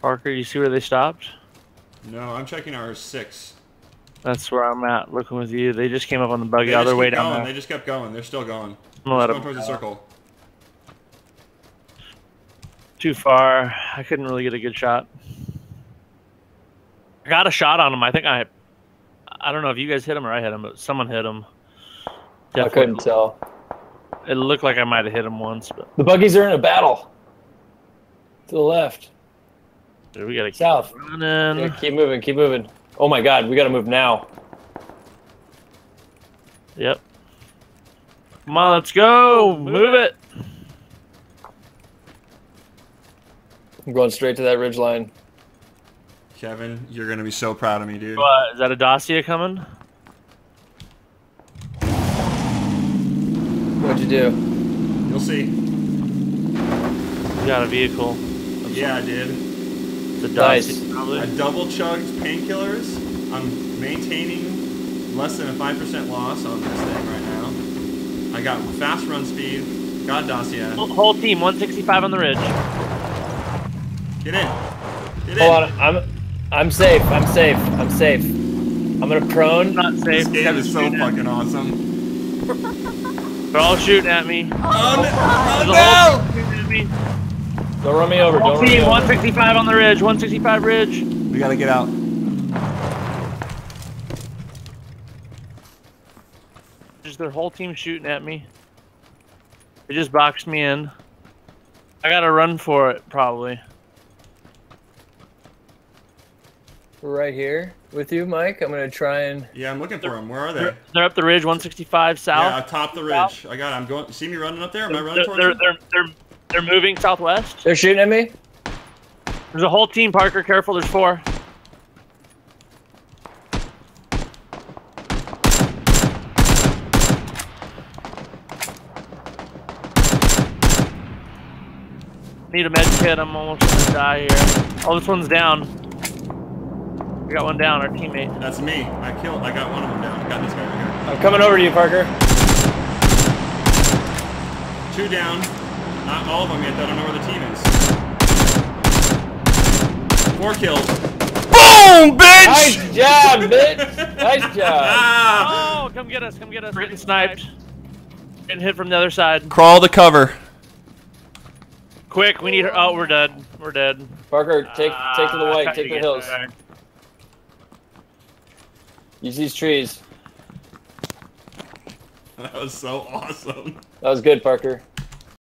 Parker, you see where they stopped? No, I'm checking our six. That's where I'm at, looking with you. They just came up on the buggy They all just way down going. there. They just kept going. They're still going. I'm gonna let Going them towards the circle. too far. I couldn't really get a good shot. I got a shot on him. I think I, I don't know if you guys hit him or I hit him, but someone hit him. I couldn't tell. It looked like I might have hit him once, but The buggies are in a battle. To the left. Dude, we gotta keep South. running. Yeah, keep moving, keep moving. Oh my god, we gotta move now. Yep. Come on, let's go. Move it. I'm going straight to that ridge line. Kevin, you're gonna be so proud of me, dude. What, is that a Dacia coming? What'd you do? You'll see. We got a vehicle. Yeah, I did. It's a Nice. I double chugged painkillers. I'm maintaining less than a 5% loss on this thing right now. I got fast run speed. Got Dacia. Whole- Whole team, 165 on the ridge. Get in. Get in. Hold on, I'm I'm safe, I'm safe, I'm safe. I'm gonna prone. I'm Not safe. This safe. game is so shooting at- fucking awesome. They're all shooting at me. Oh, There's no! a whole Don't run me over, don't Whole run me team, over. 165 on the ridge. 165 ridge. We gotta get out. Just their whole team shooting at me. They just boxed me in. I gotta run for it, probably. We're right here with you, Mike. I'm gonna try and Yeah, I'm looking for them. Where are they? They're, they're up the ridge, 165 south. Yeah, south. atop the ridge. I got it. I'm going. See me running up there? Am I running they're, towards they're, them? they're, they're, they're moving southwest. they're shooting at me. There's a whole team, Parker. Careful, there's four. Need a med kit. I'm almost gonna die here. Oh, this one's down. We got one down, our teammate. That's me. I killed. I got one of them down. I got this guy right here. I'm coming over to you, Parker. Two down. Not all of them yet. though. I don't know where the team is. Four kills. Boom, bitch! Nice job, bitch. Nice job. Ah! Oh, come get us, come get us. We're getting sniped. Getting hit from the other side. Crawl to cover. Quick, we need her. Oh, we're dead. We're dead. Parker, take take to the white, take the hills. there. Use these trees. That was so awesome. That was good, Parker.